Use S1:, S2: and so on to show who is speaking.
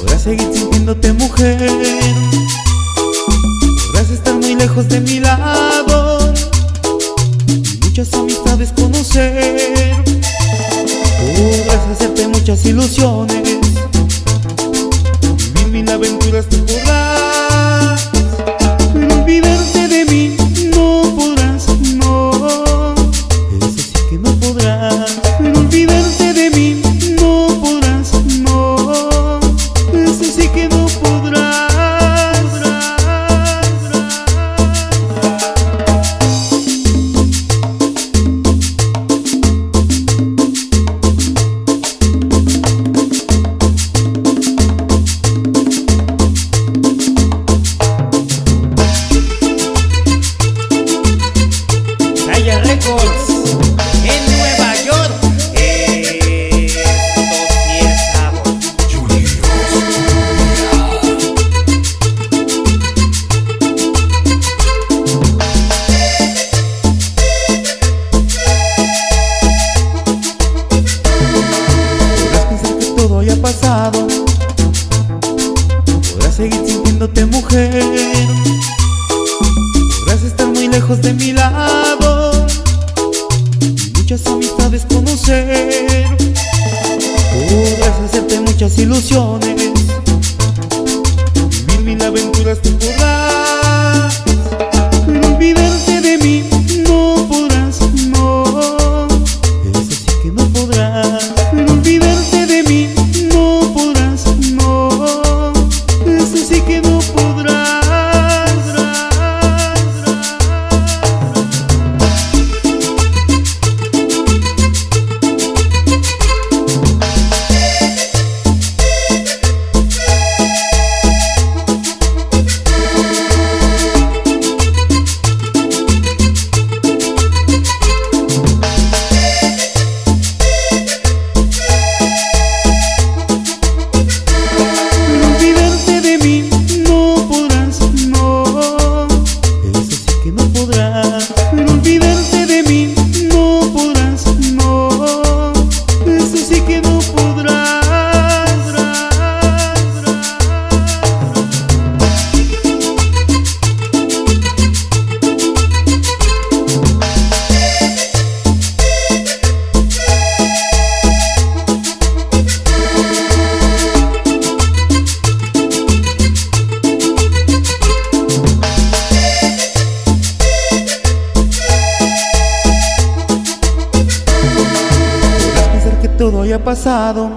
S1: Podrás seguir sintiéndote mujer. Podrás estar muy lejos de mi lado. Y muchas amistades conocer. Podrás hacerte muchas ilusiones. Vivir mil aventuras temporales. que não poderá. Seguir sintiéndote mujer. Podrás estar muy lejos de mi lado y Muchas amistades conocer. Podrás hacerte muchas ilusiones. Vivir mil aventuras tú todo haya pasado